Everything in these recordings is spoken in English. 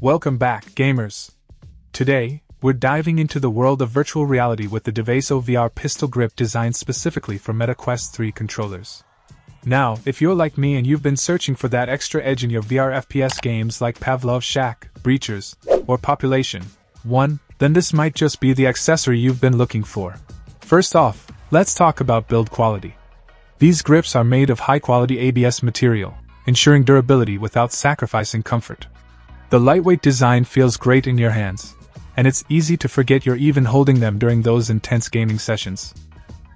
Welcome back, gamers. Today, we're diving into the world of virtual reality with the Devaso VR pistol grip designed specifically for MetaQuest 3 controllers. Now, if you're like me and you've been searching for that extra edge in your VR FPS games like Pavlov Shack, Breachers, or Population 1, then this might just be the accessory you've been looking for. First off, let's talk about build quality. These grips are made of high quality ABS material, ensuring durability without sacrificing comfort. The lightweight design feels great in your hands, and it's easy to forget you're even holding them during those intense gaming sessions.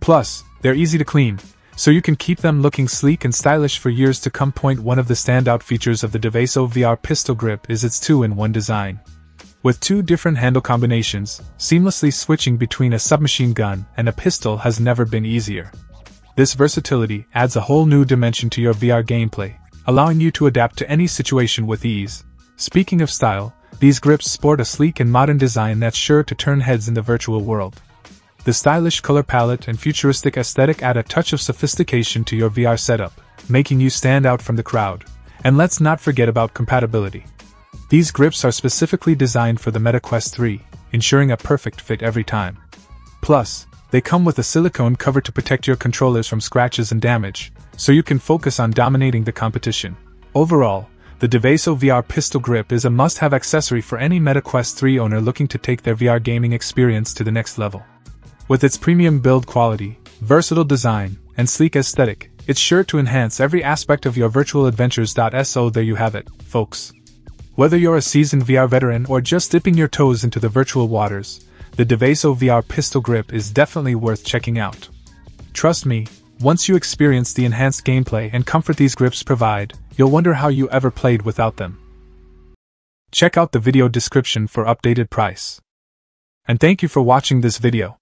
Plus, they're easy to clean, so you can keep them looking sleek and stylish for years to come. Point one of the standout features of the Devaso VR pistol grip is its two in one design. With two different handle combinations, seamlessly switching between a submachine gun and a pistol has never been easier. This versatility adds a whole new dimension to your VR gameplay, allowing you to adapt to any situation with ease, Speaking of style, these grips sport a sleek and modern design that's sure to turn heads in the virtual world. The stylish color palette and futuristic aesthetic add a touch of sophistication to your VR setup, making you stand out from the crowd. And let's not forget about compatibility. These grips are specifically designed for the MetaQuest 3, ensuring a perfect fit every time. Plus, they come with a silicone cover to protect your controllers from scratches and damage, so you can focus on dominating the competition. Overall, the Devaso VR pistol grip is a must have accessory for any MetaQuest 3 owner looking to take their VR gaming experience to the next level. With its premium build quality, versatile design, and sleek aesthetic, it's sure to enhance every aspect of your virtual adventures. So there you have it, folks. Whether you're a seasoned VR veteran or just dipping your toes into the virtual waters, the Devaso VR pistol grip is definitely worth checking out. Trust me, once you experience the enhanced gameplay and comfort these grips provide, you'll wonder how you ever played without them. Check out the video description for updated price. And thank you for watching this video.